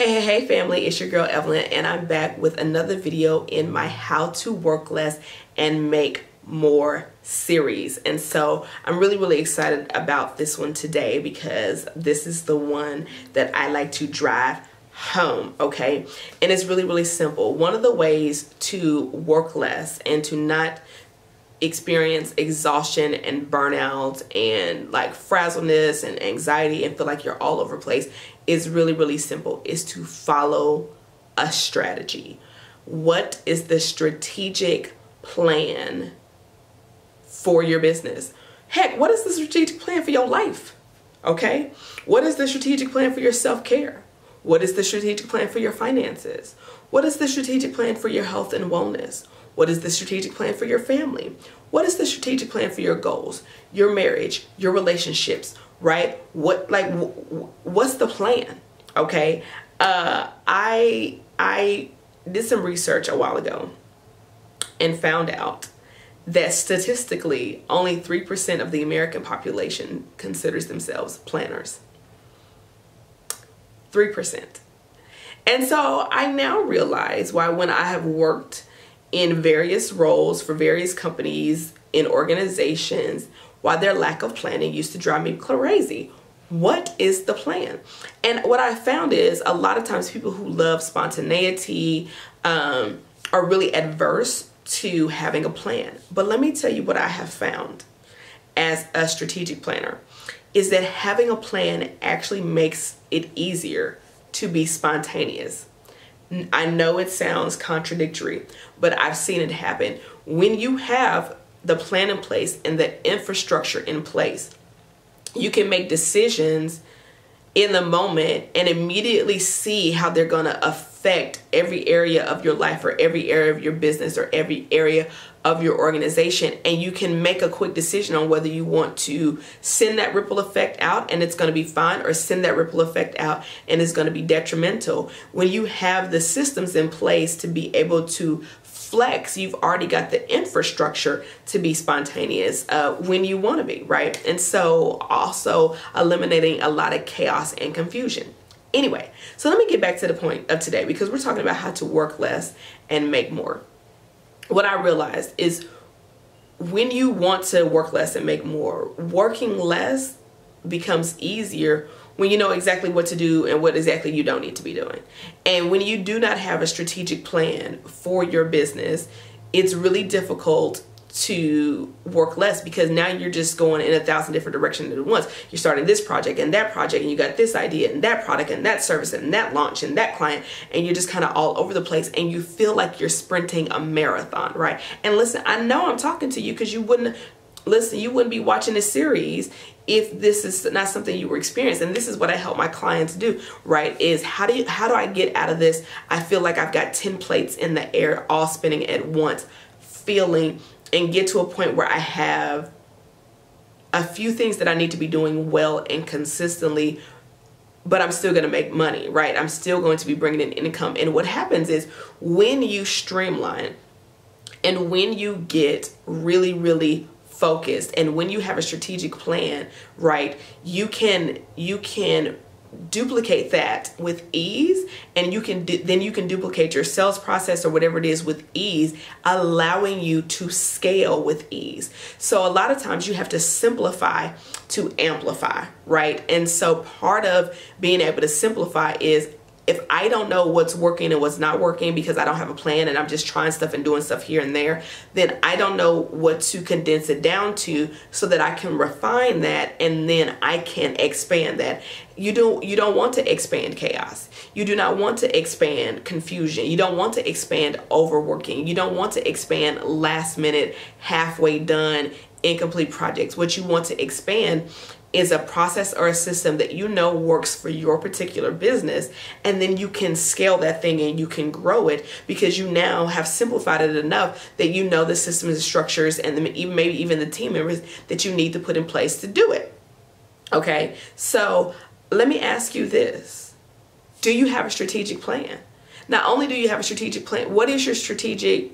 Hey, hey, hey, family, it's your girl Evelyn, and I'm back with another video in my How to Work Less and Make More series. And so I'm really, really excited about this one today because this is the one that I like to drive home, okay? And it's really, really simple. One of the ways to work less and to not experience exhaustion and burnout and like frazzleness and anxiety and feel like you're all over place is really really simple. Is to follow a strategy. What is the strategic plan for your business? Heck what is the strategic plan for your life? Okay? What is the strategic plan for your self-care? What is the strategic plan for your finances? What is the strategic plan for your health and wellness what is the strategic plan for your family? What is the strategic plan for your goals, your marriage, your relationships, right? What like what's the plan? Okay? Uh I I did some research a while ago and found out that statistically only 3% of the American population considers themselves planners. 3%. And so I now realize why when I have worked in various roles for various companies in organizations why their lack of planning used to drive me crazy. What is the plan? And what I found is a lot of times people who love spontaneity um, are really adverse to having a plan. But let me tell you what I have found as a strategic planner is that having a plan actually makes it easier to be spontaneous. I know it sounds contradictory, but I've seen it happen. When you have the plan in place and the infrastructure in place, you can make decisions in the moment and immediately see how they're going to affect every area of your life or every area of your business or every area of your organization and you can make a quick decision on whether you want to send that ripple effect out and it's going to be fine or send that ripple effect out and it's going to be detrimental. When you have the systems in place to be able to flex you've already got the infrastructure to be spontaneous uh, when you want to be right? And so also eliminating a lot of chaos and confusion anyway so let me get back to the point of today because we're talking about how to work less and make more what I realized is when you want to work less and make more, working less becomes easier when you know exactly what to do and what exactly you don't need to be doing. And when you do not have a strategic plan for your business, it's really difficult to work less because now you're just going in a thousand different directions at once. You're starting this project and that project, and you got this idea and that product and that service and that launch and that client, and you're just kind of all over the place and you feel like you're sprinting a marathon, right? And listen, I know I'm talking to you because you wouldn't listen, you wouldn't be watching this series if this is not something you were experiencing. And this is what I help my clients do, right? Is how do you how do I get out of this? I feel like I've got 10 plates in the air all spinning at once, feeling and get to a point where I have a few things that I need to be doing well and consistently but I'm still going to make money, right? I'm still going to be bringing in income. And what happens is when you streamline and when you get really, really focused and when you have a strategic plan, right, you can, you can duplicate that with ease and you can then you can duplicate your sales process or whatever it is with ease allowing you to scale with ease. So a lot of times you have to simplify to amplify right? And so part of being able to simplify is if I don't know what's working and what's not working because I don't have a plan and I'm just trying stuff and doing stuff here and there, then I don't know what to condense it down to so that I can refine that and then I can expand that. You don't you don't want to expand chaos. You do not want to expand confusion. You don't want to expand overworking. You don't want to expand last minute, halfway done, incomplete projects. What you want to expand is a process or a system that you know works for your particular business and then you can scale that thing and you can grow it because you now have simplified it enough that you know the systems and structures and the, maybe even the team members that you need to put in place to do it. Okay? So let me ask you this. Do you have a strategic plan? Not only do you have a strategic plan what is your strategic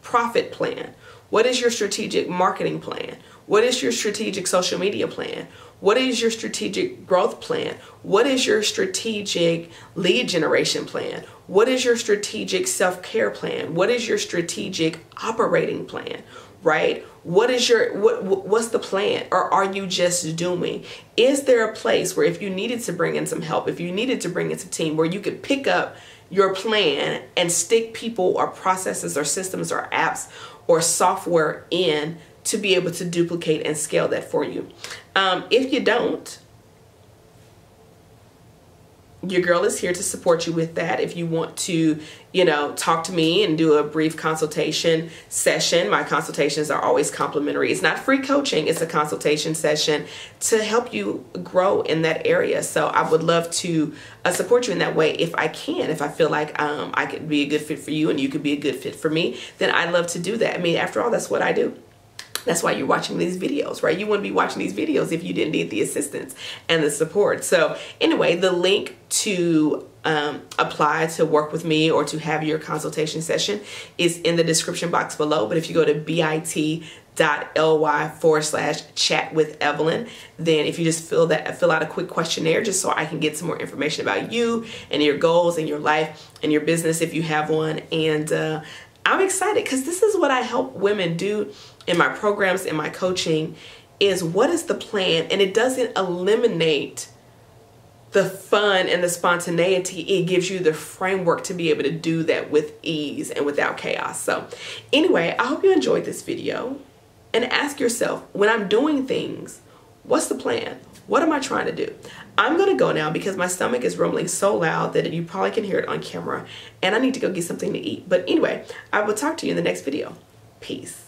profit plan What is your strategic marketing plan? What is your strategic social media plan? What is your strategic growth plan? What is your strategic lead generation plan? What is your strategic self care plan? What is your strategic operating plan? Right? What is your what what's the plan or are you just doing? Is there a place where if you needed to bring in some help, if you needed to bring in some team where you could pick up your plan and stick people or processes or systems or apps or software in to be able to duplicate and scale that for you. Um, if you don't, your girl is here to support you with that. If you want to, you know, talk to me and do a brief consultation session, my consultations are always complimentary. It's not free coaching, it's a consultation session to help you grow in that area. So I would love to uh, support you in that way if I can. If I feel like um, I could be a good fit for you and you could be a good fit for me, then I'd love to do that. I mean, after all, that's what I do. That's why you're watching these videos, right? You wouldn't be watching these videos if you didn't need the assistance and the support. So anyway, the link to um, apply to work with me or to have your consultation session is in the description box below. But if you go to bit.ly forward slash chat with Evelyn. Then if you just fill that fill out a quick questionnaire just so I can get some more information about you and your goals and your life and your business if you have one. And uh, I'm excited because this is what I help women do in my programs, in my coaching, is what is the plan? And it doesn't eliminate the fun and the spontaneity. It gives you the framework to be able to do that with ease and without chaos. So anyway, I hope you enjoyed this video and ask yourself, when I'm doing things, what's the plan? What am I trying to do? I'm gonna go now because my stomach is rumbling so loud that you probably can hear it on camera and I need to go get something to eat. But anyway, I will talk to you in the next video. Peace.